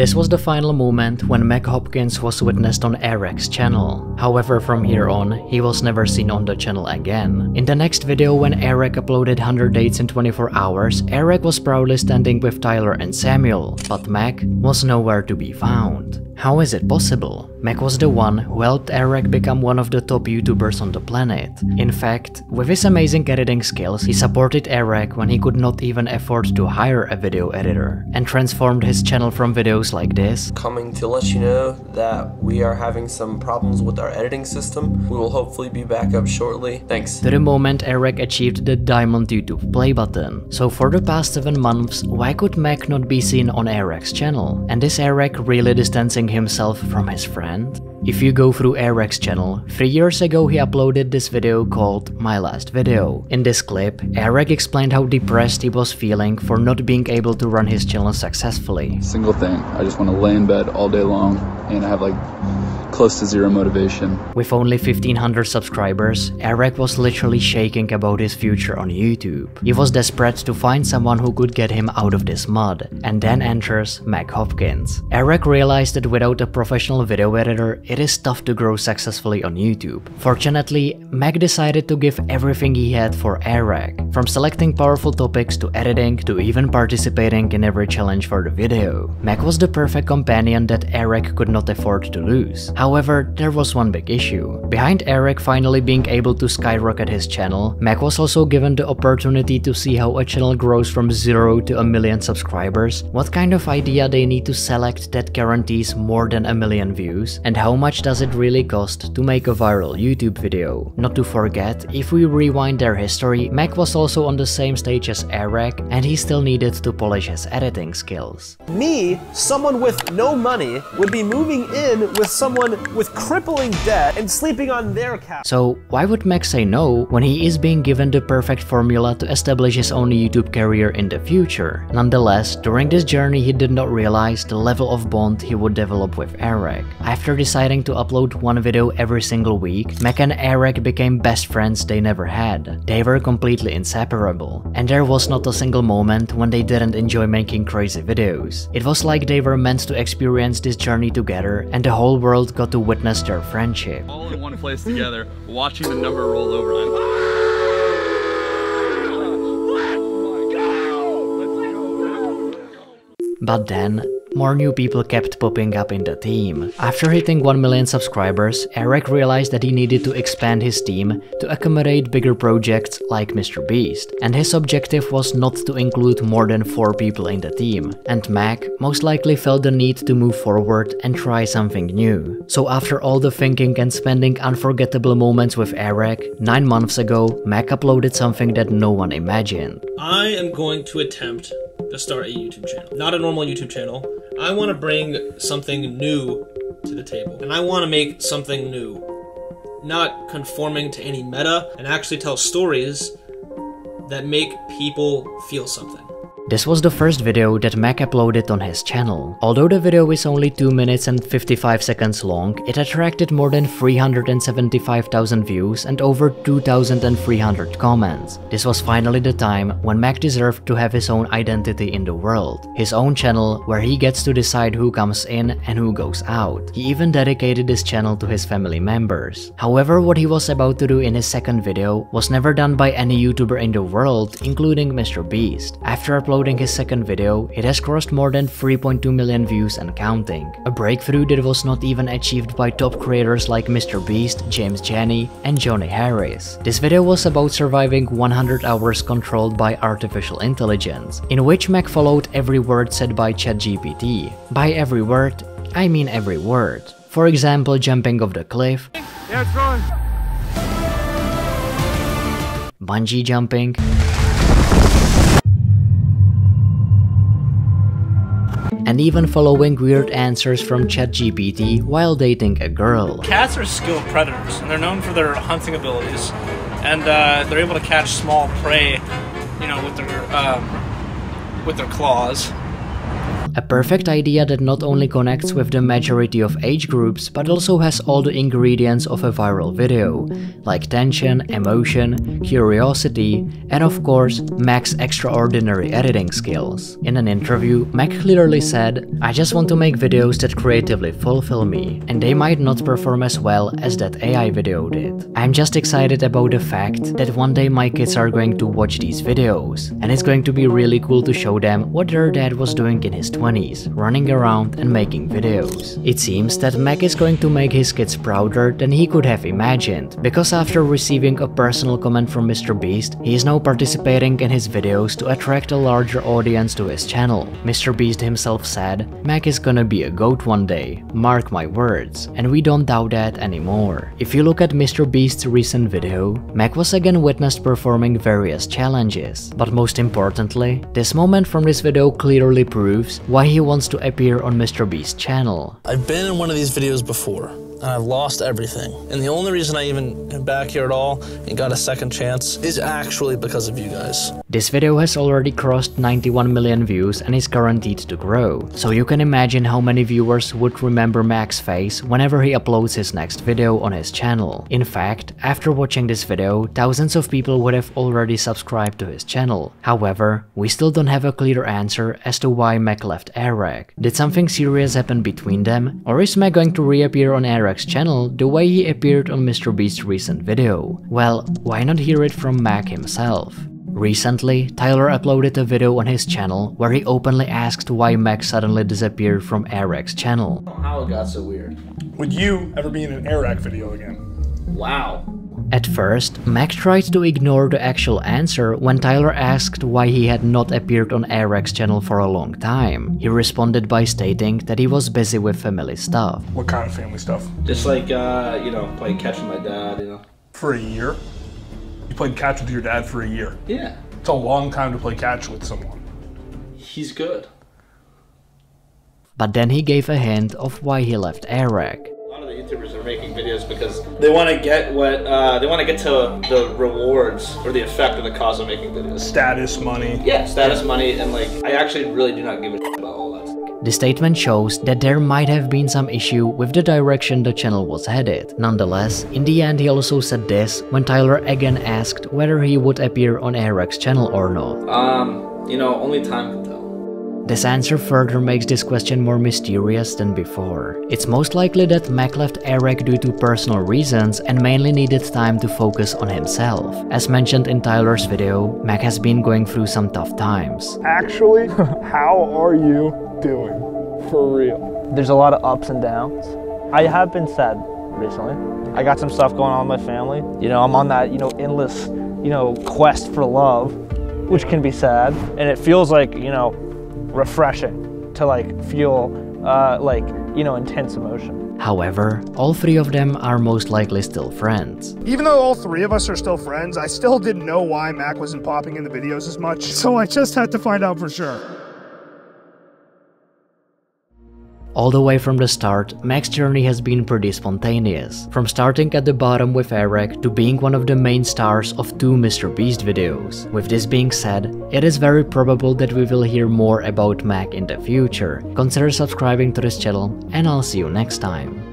This was the final moment when Mack Hopkins was witnessed on Eric's channel. However, from here on, he was never seen on the channel again. In the next video when Eric uploaded 100 dates in 24 hours, Eric was proudly standing with Tyler and Samuel, but Mack was nowhere to be found. How is it possible? Mack was the one who helped Eric become one of the top YouTubers on the planet. In fact, with his amazing editing skills, he supported Eric when he could not even afford to hire a video editor, and transformed his channel from videos like this coming to let you know that we are having some problems with our editing system. We will hopefully be back up shortly. Thanks. to the moment Eric achieved the Diamond YouTube play button. So for the past 7 months, why could Mack not be seen on Eric's channel? And is Eric really distancing himself from his friend? If you go through Eric's channel, 3 years ago he uploaded this video called My Last Video. In this clip, Eric explained how depressed he was feeling for not being able to run his channel successfully. single thing. I just want to lay in bed all day long and have like close to zero motivation. With only 1500 subscribers, Eric was literally shaking about his future on YouTube. He was desperate to find someone who could get him out of this mud, and then enters Mack Hopkins. Eric realized that without a professional video editor, it is tough to grow successfully on YouTube. Fortunately, Mack decided to give everything he had for Eric, from selecting powerful topics to editing to even participating in every challenge for the video. Mack was the perfect companion that Eric could not afford to lose. However, there was one big issue. Behind Eric finally being able to skyrocket his channel, Mack was also given the opportunity to see how a channel grows from 0 to a million subscribers, what kind of idea they need to select that guarantees more than a million views, and how much does it really cost to make a viral YouTube video. Not to forget, if we rewind their history, Mack was also on the same stage as Eric, and he still needed to polish his editing skills. Me, someone with no money, would be moving in with someone with crippling debt and sleeping on their couch. So why would Mack say no when he is being given the perfect formula to establish his own YouTube career in the future? Nonetheless, during this journey he did not realize the level of bond he would develop with Eric. After deciding to upload one video every single week, Mack and Eric became best friends they never had. They were completely inseparable, and there was not a single moment when they didn't enjoy making crazy videos. It was like they were meant to experience this journey together and the whole world got to witness their friendship. all in one place together, watching the number roll over. I'm, But then, more new people kept popping up in the team. After hitting 1 million subscribers, Eric realized that he needed to expand his team to accommodate bigger projects like Mr. Beast, and his objective was not to include more than 4 people in the team, and Mack most likely felt the need to move forward and try something new. So after all the thinking and spending unforgettable moments with Eric, 9 months ago, Mack uploaded something that no one imagined. I am going to attempt to start a YouTube channel. Not a normal YouTube channel. I want to bring something new to the table. And I want to make something new. Not conforming to any meta and actually tell stories that make people feel something. This was the first video that Mack uploaded on his channel. Although the video is only 2 minutes and 55 seconds long, it attracted more than 375,000 views and over 2,300 comments. This was finally the time when Mack deserved to have his own identity in the world. His own channel where he gets to decide who comes in and who goes out. He even dedicated this channel to his family members. However, what he was about to do in his second video was never done by any YouTuber in the world, including Mr. Beast. After uploading his second video, it has crossed more than 3.2 million views and counting. A breakthrough that was not even achieved by top creators like Mr. Beast, James Janney, and Johnny Harris. This video was about surviving 100 hours controlled by artificial intelligence, in which Mack followed every word said by ChatGPT. By every word, I mean every word. For example, jumping off the cliff, yeah, bungee jumping, and even following weird answers from ChatGPT while dating a girl. Cats are skilled predators, and they're known for their hunting abilities, and uh, they're able to catch small prey, you know, with their um, with their claws. A perfect idea that not only connects with the majority of age groups, but also has all the ingredients of a viral video, like tension, emotion, curiosity, and of course, Mack's extraordinary editing skills. In an interview, Mack clearly said, I just want to make videos that creatively fulfill me, and they might not perform as well as that AI video did. I'm just excited about the fact that one day my kids are going to watch these videos, and it's going to be really cool to show them what their dad was doing in his 20s, running around and making videos. It seems that Mack is going to make his kids prouder than he could have imagined, because after receiving a personal comment from Mr. Beast, he is now participating in his videos to attract a larger audience to his channel. Mr. Beast himself said, Mack is gonna be a goat one day, mark my words, and we don't doubt that anymore. If you look at Mr. Beast's recent video, Mack was again witnessed performing various challenges, but most importantly, this moment from this video clearly proves why he wants to appear on Mr. Beast's channel. I've been in one of these videos before and I've lost everything. And the only reason I even am back here at all and got a second chance is actually because of you guys. This video has already crossed 91 million views and is guaranteed to grow, so you can imagine how many viewers would remember Mack's face whenever he uploads his next video on his channel. In fact, after watching this video, thousands of people would have already subscribed to his channel. However, we still don't have a clear answer as to why Mack left Eric. Did something serious happen between them? Or is Mack going to reappear on Eric channel the way he appeared on Mr. Beast's recent video? Well, why not hear it from Mack himself? Recently, Tyler uploaded a video on his channel where he openly asked why Mack suddenly disappeared from Eric's channel. How it got so weird. Would you ever be in an Eric video again? Wow. At first, Mack tried to ignore the actual answer when Tyler asked why he had not appeared on Eric's channel for a long time. He responded by stating that he was busy with family stuff. What kind of family stuff? Just like, uh, you know, playing catch with my dad, you know. For a year? You played catch with your dad for a year? Yeah. It's a long time to play catch with someone. He's good. But then he gave a hint of why he left Eric. YouTubers are making videos because they want to get what uh, they want to get to the rewards or the effect of the cause of making videos. Status, money. Yeah, status, money, and like I actually really do not give a shit about all that. The statement shows that there might have been some issue with the direction the channel was headed. Nonetheless, in the end he also said this when Tyler again asked whether he would appear on Eric's channel or not. Um, you know, only time can tell. This answer further makes this question more mysterious than before. It's most likely that Mack left Eric due to personal reasons and mainly needed time to focus on himself. As mentioned in Tyler's video, Mack has been going through some tough times. Actually, how are you doing? For real. There's a lot of ups and downs. I have been sad recently. I got some stuff going on with my family. You know, I'm on that, you know, endless, you know, quest for love, which can be sad. And it feels like, you know, refreshing to like feel uh, like, you know, intense emotion. However, all three of them are most likely still friends. Even though all three of us are still friends, I still didn't know why Mack wasn't popping in the videos as much, so I just had to find out for sure. All the way from the start, Mack's journey has been pretty spontaneous, from starting at the bottom with Eric to being one of the main stars of two Mr. Beast videos. With this being said, it is very probable that we will hear more about Mack in the future. Consider subscribing to this channel and I'll see you next time.